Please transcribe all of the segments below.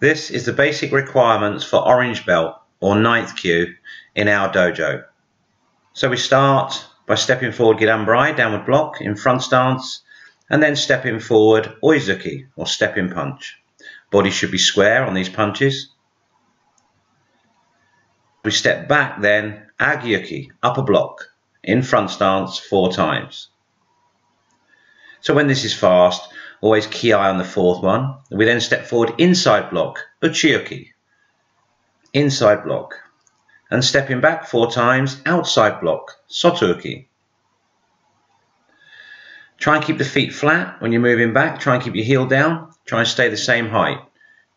This is the basic requirements for orange belt or ninth kyu in our dojo. So we start by stepping forward Gedan Barai, downward block, in front stance, and then stepping forward Oizuki or stepping punch. Body should be square on these punches. We step back then, Age Uke, upper block, in front stance four times. So when this is fast, always kiai the fourth one. We then step forward inside block, Uchi Uke, inside block. And stepping back four times, outside block, Soto Uke. Try and keep the feet flat when you're moving back. Try and keep your heel down. Try and stay the same height.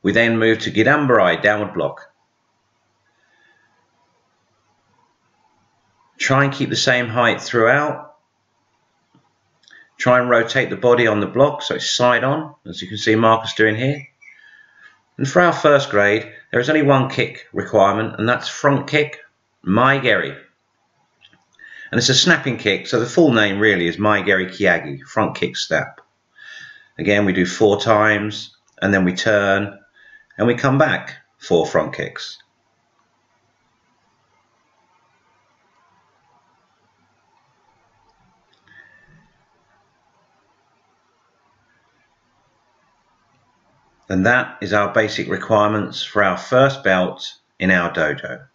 We then move to Gedan Barai, downward block. Try and keep the same height throughout. Try and rotate the body on the block so it's side on, as you can see Marcus doing here. And for our first grade, there is only one kick requirement, and that's front kick, Mae Geri. And it's a snapping kick, so the full name really is Mae Geri Keage, front kick snap. Again, we do four times, and then we turn, and we come back, four front kicks. And that is our basic requirements for our first belt in our dojo.